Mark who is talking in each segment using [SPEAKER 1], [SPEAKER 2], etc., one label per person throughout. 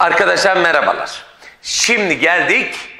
[SPEAKER 1] Arkadaşlar merhabalar. Şimdi geldik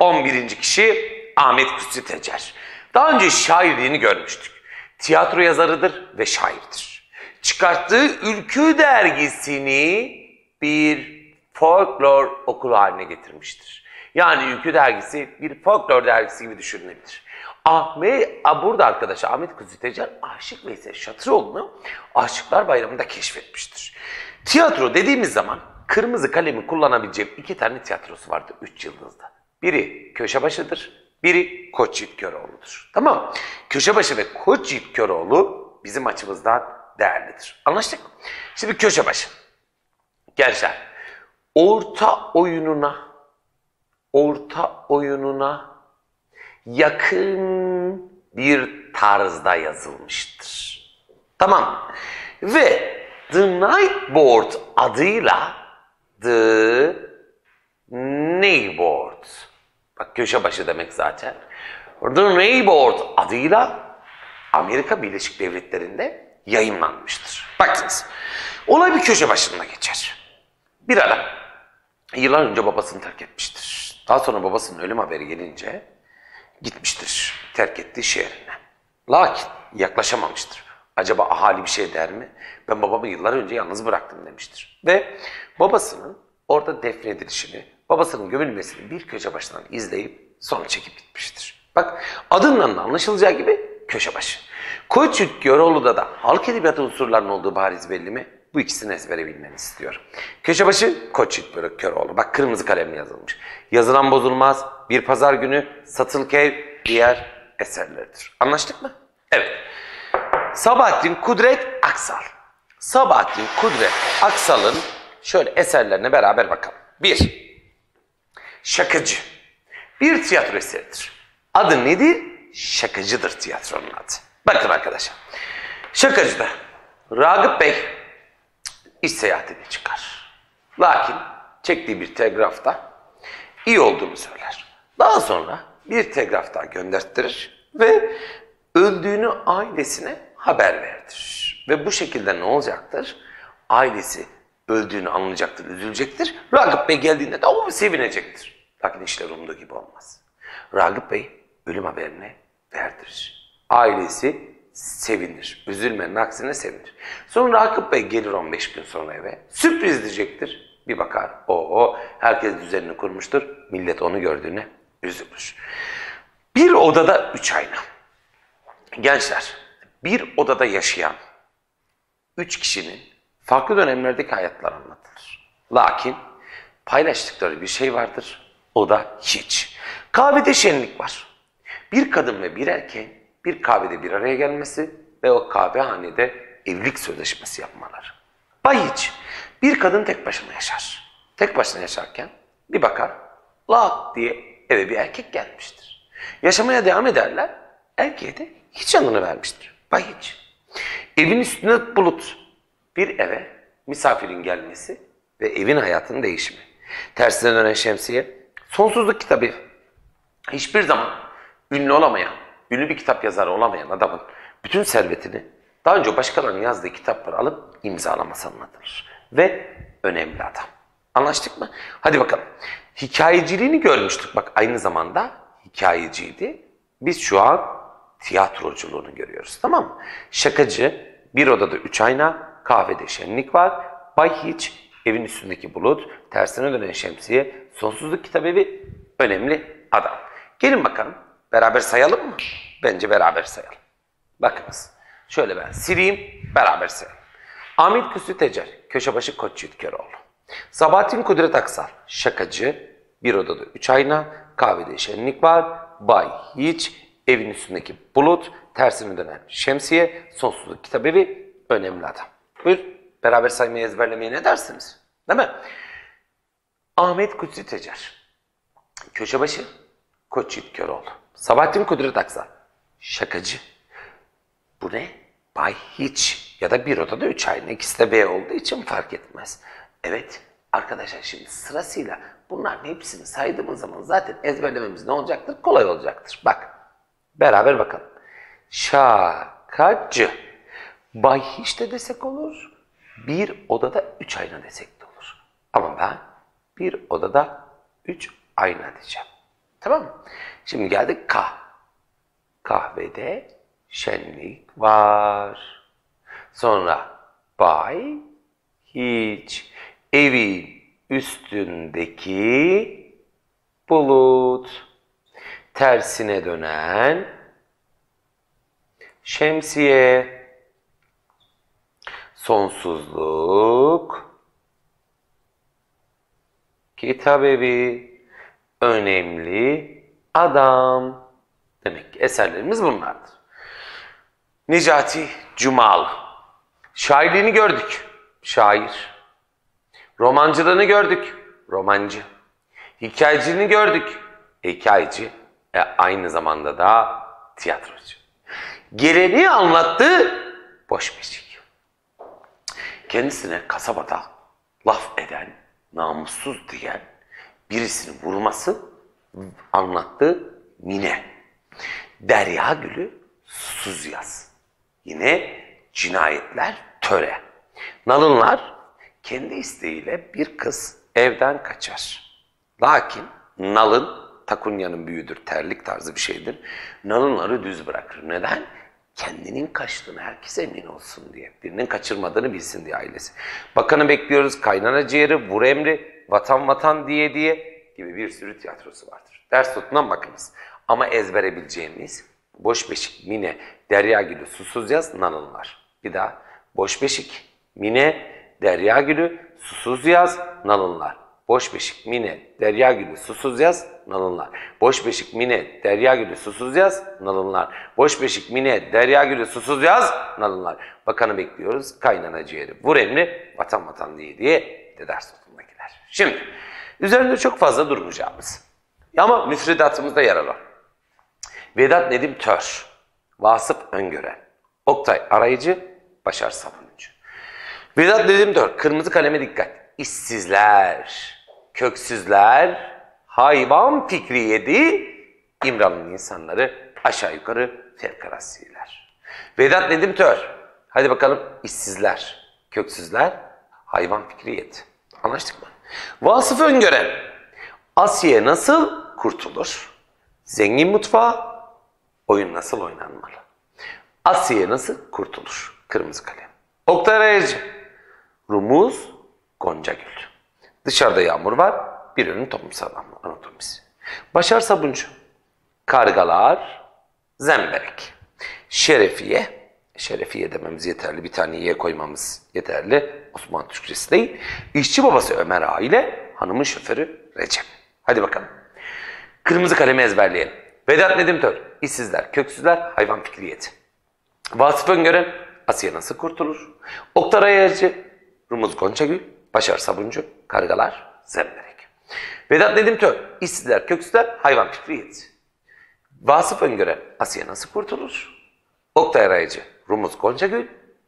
[SPEAKER 1] 11. kişi Ahmet Kutsi Tecer. Daha önce şairliğini görmüştük. Tiyatro yazarıdır ve şairdir. Çıkarttığı Ülkü dergisini bir folklor okulu haline getirmiştir. Yani Ülkü dergisi bir folklor dergisi gibi düşünülebilir. Ahmet, burada arkadaşlar Ahmet Kutsi Tecer Aşık Veysel Şatıroğlu'nu Aşıklar Bayramı'nda keşfetmiştir. Tiyatro dediğimiz zaman kırmızı kalemi kullanabileceğim iki tane tiyatrosu vardı üç yıldızda. Biri Köşebaşı'dır, biri Koç Yiğit Köroğlu'dur. Tamam? Köşebaşı ve Koç Yiğit Köroğlu bizim açımızdan değerlidir. Anlaştık mı? Şimdi Köşebaşı. Gençler, orta oyununa, orta oyununa yakın bir tarzda yazılmıştır. Tamam. Ve The Nightboard adıyla The Neighboard. Bak köşe başı demek zaten. The Neighboard adıyla Amerika Birleşik Devletleri'nde yayınlanmıştır. Bakınız. Olay bir köşe başında geçer. Bir adam yıllar önce babasını terk etmiştir. Daha sonra babasının ölüm haberi gelince gitmiştir terk ettiği şehrine. Lakin yaklaşamamıştır. Acaba ahali bir şey der mi? Ben babamı yıllar önce yalnız bıraktım demiştir. Ve babasının orada defnedilişini, babasının gömülmesini bir köşe başından izleyip sonra çekip gitmiştir. Bak adından da anlaşılacağı gibi köşe başı. Koçuk Göroğlu'da da halk edebiyatı unsurlarının olduğu bariz belli mi? Bu ikisini ezbere bilmeni istiyorum. Köşebaşı Koçit Köroğlu. Bak kırmızı kalemle yazılmış. Yazılan bozulmaz, bir pazar günü, satılkev, diğer eserleridir. Anlaştık mı? Sabahattin Kudret Aksal. Sabahattin Kudret Aksal'ın şöyle eserlerine beraber bakalım. Bir, Şakacı. Bir tiyatro eseridir. Adı nedir? Şakacıdır tiyatronun adı. Bakın arkadaşlar. Şakacı'da Ragıp Bey iş seyahatine çıkar. Lakin çektiği bir telgrafta iyi olduğunu söyler. Daha sonra bir telgraf daha gönderttirir ve öldüğünü ailesine haber verdir. Ve bu şekilde ne olacaktır? Ailesi öldüğünü anlayacaktır, üzülecektir. Ragıp Bey geldiğinde de o sevinecektir. Lakin işler umduğu gibi olmaz. Ragıp Bey ölüm haberini verdirir. Ailesi sevinir. Üzülmenin aksine sevinir. Sonra Ragıp Bey gelir 15 gün sonra eve. Sürpriz diyecektir. Bir bakar. O herkes düzenini kurmuştur. Millet onu gördüğüne üzülür. Bir odada üç ayna. Gençler, bir odada yaşayan üç kişinin farklı dönemlerdeki hayatları anlatılır. Lakin paylaştıkları bir şey vardır. O da hiç. Kahvede şenlik var. Bir kadın ve bir erkeğin bir kahvede bir araya gelmesi ve o kahvehanede evlilik sözleşmesi yapmaları. Bay hiç. Bir kadın tek başına yaşar. Tek başına yaşarken bir bakar, lak diye eve bir erkek gelmiştir. Yaşamaya devam ederler, erkeğe de hiç yanını vermiştir. Bay hiç. Evin üstünde bulut. Bir eve misafirin gelmesi ve evin hayatının değişimi. Tersine dönen şemsiye, sonsuzluk kitabı. Hiçbir zaman ünlü olamayan, ünlü bir kitap yazarı olamayan adamın bütün servetini daha önce başkalarının yazdığı kitapları alıp imzalaması anlatılır. Ve önemli adam. Anlaştık mı? Hadi bakalım. Hikayeciliğini görmüştük. Bak aynı zamanda hikayeciydi. Biz şu an tiyatroculuğunu görüyoruz. Tamam mı? Şakacı, bir odada üç ayna, kahvede şenlik var. Bay Hiç, evin üstündeki bulut, tersine dönen şemsiye, sonsuzluk kitabevi, önemli adam. Gelin bakalım. Beraber sayalım mı? Bence beraber sayalım. Bakınız. Şöyle ben sileyim, beraber sayalım. Ahmet Küsü Tecer, Köşebaşı Koç Yütkeroğlu. Sabahattin Kudret Aksal, Şakacı, bir odada üç ayna, kahvede şenlik var, Bay Hiç, evin üstündeki bulut, tersine dönen şemsiye, sonsuzluk kitabevi, önemli adam. Buyur, beraber saymayı ezberlemeye ne dersiniz? Değil mi? Ahmet Kutsi Tecer, Köşebaşı, Koç Yütkeroğlu. Sabahattin Kudret Aksal, Şakacı. Bu ne? Bay Hiç ya da bir odada üç ayna. İkisi de B olduğu için fark etmez. Evet arkadaşlar şimdi sırasıyla bunların hepsini saydığımız zaman zaten ezberlememiz ne olacaktır? Kolay olacaktır. Bak beraber bakalım. Şakacı. Bay Hiç de desek olur. Bir odada üç ayna desek de olur. Ama ben bir odada üç ayna diyeceğim. Tamam mı? Şimdi geldik K. Kahvede şenlik var. Sonra bay hiç evin üstündeki bulut tersine dönen şemsiye sonsuzluk kitap evi önemli adam demek ki. Eserlerimiz bunlardır. Necati Cumalı şairliğini gördük. Şair. Romancılığını gördük. Romancı. Hikayeciliğini gördük. Hikayeci e, aynı zamanda da tiyatrocu. Geleneği anlattı boş beşik. Kendisine kasabada laf eden, namussuz diyen birisini vurması anlattı Mine. Derya Gülü susuz yaz. Yine cinayetler töre. Nalınlar kendi isteğiyle bir kız evden kaçar. Lakin nalın takunyanın büyüdür, terlik tarzı bir şeydir. Nalınları düz bırakır. Neden? Kendinin kaçtığını herkes emin olsun diye. Birinin kaçırmadığını bilsin diye ailesi. Bakanı bekliyoruz, kaynana ciğeri, vur emri, vatan vatan diye diye gibi bir sürü tiyatrosu vardır. Ders notundan bakınız. Ama ezbere bileceğimiz boş beşik, mine, derya gülü, susuz yaz, nalınlar. Bir daha boş beşik, mine, derya gülü, susuz yaz, nalınlar. Boş beşik, mine, derya gülü, susuz yaz, nalınlar. Boş beşik, mine, derya gülü, susuz yaz, nalınlar. Boş beşik, mine, derya gülü, susuz yaz, nalınlar. Bakanı bekliyoruz, kaynana ciğeri. Vur emri, vatan vatan diye diye de ders okulundakiler. Şimdi, üzerinde çok fazla durmayacağımız. Ama müfredatımızda yer alan. Vedat Nedim Tör, Vasıf Öngören, Oktay Arayıcı, Başar Savunucu. Vedat Nedim Tör, kırmızı kaleme dikkat. İşsizler, köksüzler, hayvan fikri yedi, İmran'ın insanları aşağı yukarı fevkalasiler. Vedat Nedim Tör, hadi bakalım işsizler, köksüzler, hayvan fikri yedi. Anlaştık mı? Vasıf Öngören, Asiye nasıl kurtulur? Zengin mutfağı, oyun nasıl oynanmalı? Asiye nasıl kurtulur? Kırmızı kalem. Oktay Arayıcı, Rumuz, Gonca Gül. Dışarıda yağmur var, bir ürün toplumsal anatomisi. Başar Sabuncu, Kargalar, Zemberek. Şerefiye, Şerefiye dememiz yeterli, bir tane ye koymamız yeterli. Osmanlı Türkçesi değil. İşçi babası Ömer Ağa ile hanımın şoförü Recep. Hadi bakalım. Kırmızı kalemi ezberleyelim. Vedat Nedim Tör, işsizler, köksüzler, hayvan fikriyeti. Vasıf Öngören, Asiye nasıl kurtulur? Oktar Ayarcı, Rumuz Gonçagül, Başar Sabuncu, Kargalar, Zemberek. Vedat Nedim Tör, işsizler, köksüzler, hayvan fikriyeti. Vasıf Öngören, Asiye nasıl kurtulur? Oktay Arayıcı, Rumuz Gonçagül,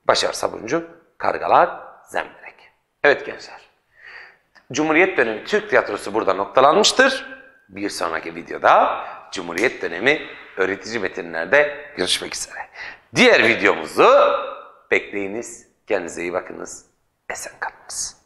[SPEAKER 1] Başar Sabuncu, Kargalar, Zemberek. Evet gençler. Cumhuriyet dönemi Türk tiyatrosu burada noktalanmıştır. Bir sonraki videoda Cumhuriyet dönemi öğretici metinlerde görüşmek üzere. Diğer videomuzu bekleyiniz. Kendinize iyi bakınız. Esen kalınız.